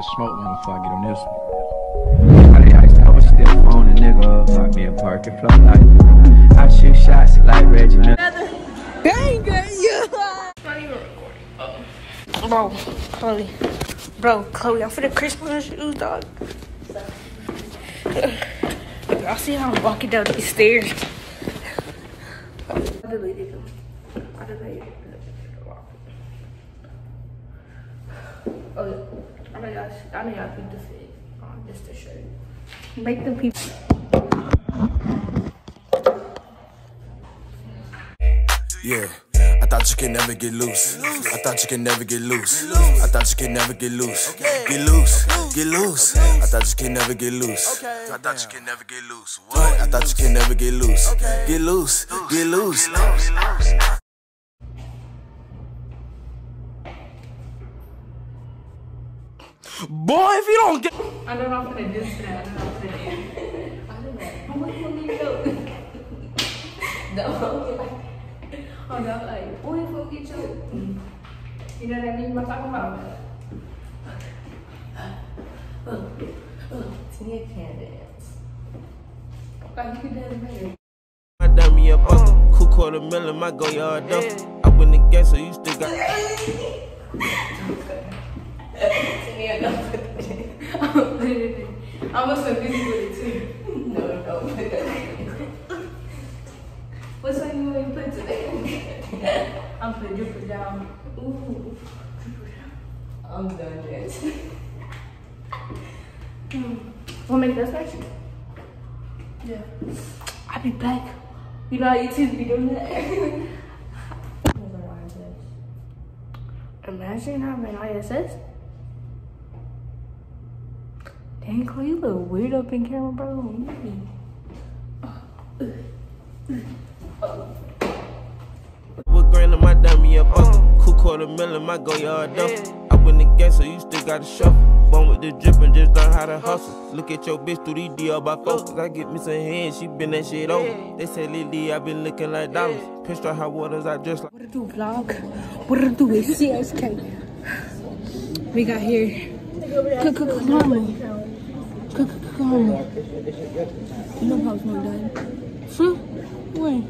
gotta smoke one before I get on this one. I, I, I was still on a nigga, fuck me a parking floor like I shoot shots like Reggie Miller. Dang it, yeah. Not even recording. Oh. Bro, Chloe. Bro, Chloe, I'm for the Christmas shoes, dog. I'll see how I'm walking down these stairs. I deleted them. I deleted them. Oh, yeah. I know y'all, I know y'all think the fit on just the shirt. Make them people. Yeah. I thought you could never get loose. I thought you could never get loose. I thought you could never get loose. Get loose. Get loose. I thought you could never get loose. I thought you could never get loose. What? I thought you could never get loose. Get loose. Get loose. Boy, if you don't get. I don't know if I'm gonna do that. I don't know if I'm gonna do I don't know. I'm waiting for me to go. No. Oh, no, like, boy, if we get you. You know what I mean? What I'm talking about? Uh, uh, uh, Tia can dance. Like, you can dance better. My dummy up, uh, cool quarter million, my go yard up. I win the game, so you still got. I'm gonna spend 50 with it too. No, no, put that What's one you put today? I'm putting dripper down. Ooh. I'm done dancing. Hmm. Wanna make that special? Yeah. I'll be back. You know how you two be doing that? Imagine I'm an ISS. Dang, Chloe, you look weird up in camera, bro. What grand of my dummy up, uh, cool quarter million, my go yard up. I win the game, so you still got to shuffle. Bone with the drip and just learn how to hustle. Look at your bitch through these DR by focus. I get me some hands, she been that shit over. They say Lily, I been looking like dollars. Pinstripe hot waters, I just like. What it do, vlog? What it do is CSK. We got here. Cook, cook, cook, caramel. Cook, cook, caramel. Clubhouse one done. Flu? When?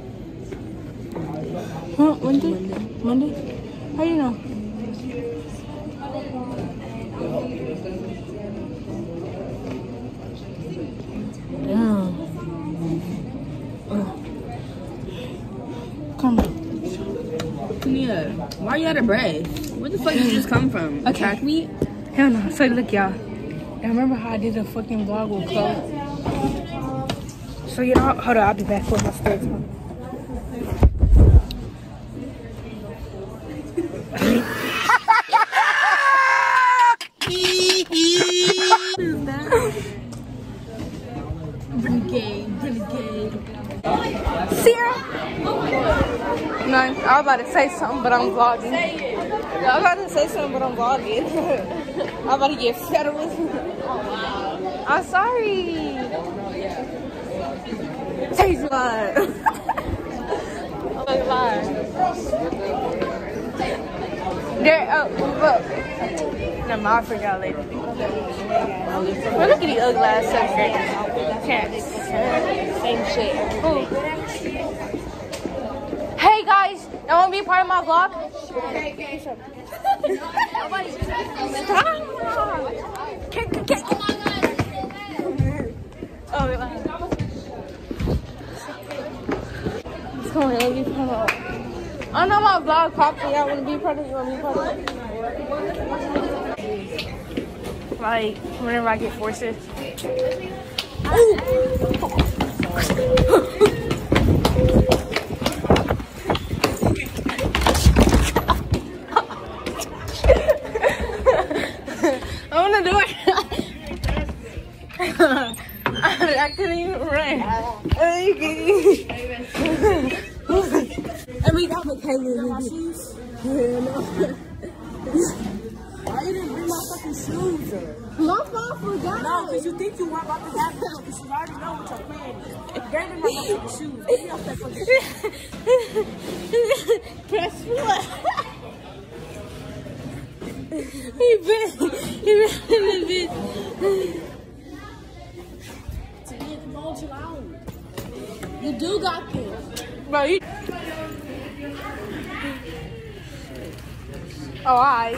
Huh? Monday? Monday? How you know? Come on. Why are you out of breath? Where the fuck did you just come from? Okay. Track meet? Hell no. So look, y'all. Y'all remember how I did a fucking vlog with Chloe? So you know, hold on. I'll be back with my renegade. Sierra? No, I was about to say something, but I'm vlogging. I was about to say something, but I'm vlogging. I'm about to get fed federal. I'm sorry. Say lying. I'm lying. There, oh, look. No, I'll figure out later. Well, look at the ugly ass graders. Can't. Same shit. Ooh. Y'all want to be part of my vlog? Stop. Kick, kick, kick. Oh, Come on, let me part of I know my vlog properly. I want to be part of it. You want to be part of it? Like, whenever I get forces. And we got Michaela. my shoes? Yeah, no. Why you didn't bring my fucking shoes? My mom forgot. No, because you think you weren't about to have them because you already know what your plan is. Gave me my fucking shoes. Give me your fucking shoes. Press play. he bit. He bit the bitch. You do got this. Bro, you Oh, I.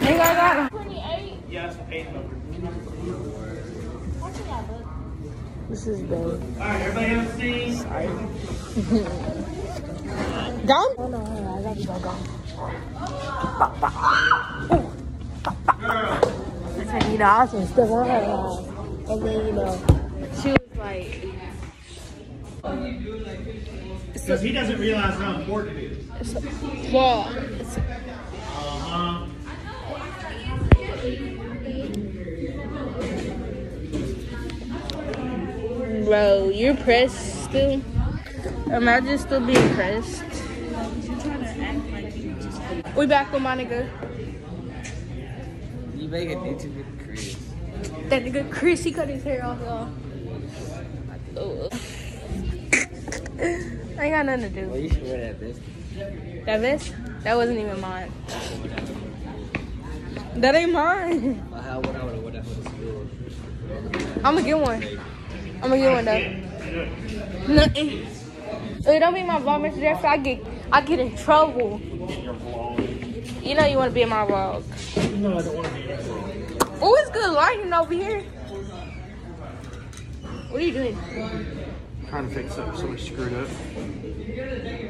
Hey, I got him. This is bad. Alright, everybody have a seat. Down? Oh, no, I gotta go, go. That's like, you know, I was step on her. uh, And then, you know, she was like, Because he doesn't realize how important it is. well, Uh-huh. Bro, you're pressed still. Imagine still being pressed. We back with my nigga. You make a YouTube with Chris. That nigga Chris, he cut his hair off, y'all. Oh. I ain't got nothing to do. Well, you should wear that vest. That vest? That wasn't even mine. That ain't mine. Well, how would I would have worn that for the school? I'm gonna get one. I'm gonna get one though. Nothing. It don't be my vlog, Mr. Jeffrey. I get, I get in trouble. You know you want to be in my vlog. No, I don't want to be. Oh, it's good lighting over here. What are you doing? Trying to fix up something screwed up.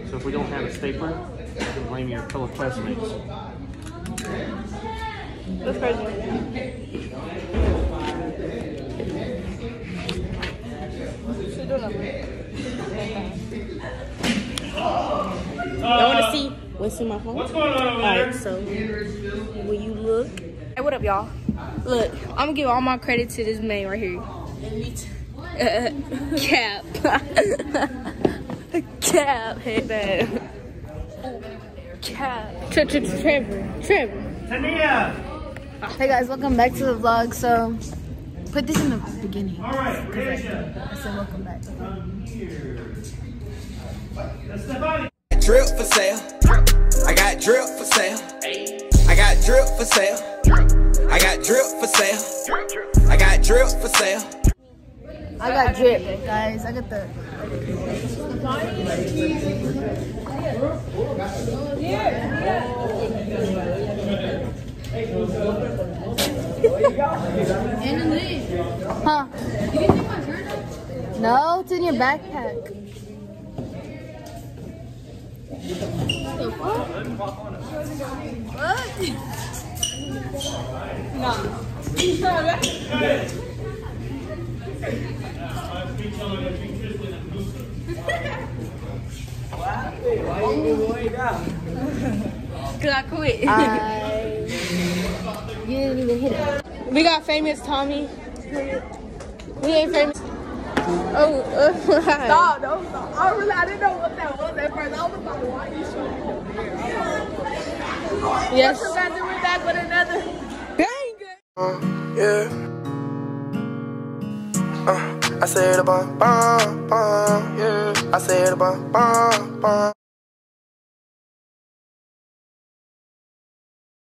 So if we don't have a stapler, you can blame your fellow classmates. That's crazy. She doing I want to see what's in my phone. What's going on over Alright, so will you look? Hey, what up, y'all? Look, I'm gonna give all my credit to this man right here. Cap. Cap. Hey, man. Cap. Tre- tre- tre- Trevor. Trevor. Tania! Hey guys, welcome back to the vlog. So, put this in the beginning. All right, Raja. I said welcome back. Let's step out. Drip for sale. I got drip for sale. I got drip for sale. I got drip for sale. I got drip for sale. I got drip, guys. I got the. Huh? No, it's in your backpack. Cause I quit. I. You didn't even hit it. we got famous Tommy. We ain't famous. Oh, uh, No, no, no. I really, I didn't know what that was at first. I was like, why you showing me the beer? yes. So guys, we're back with another. Dang. yeah. Uh, I said a bum bum bum, yeah. I said a bum bum bum.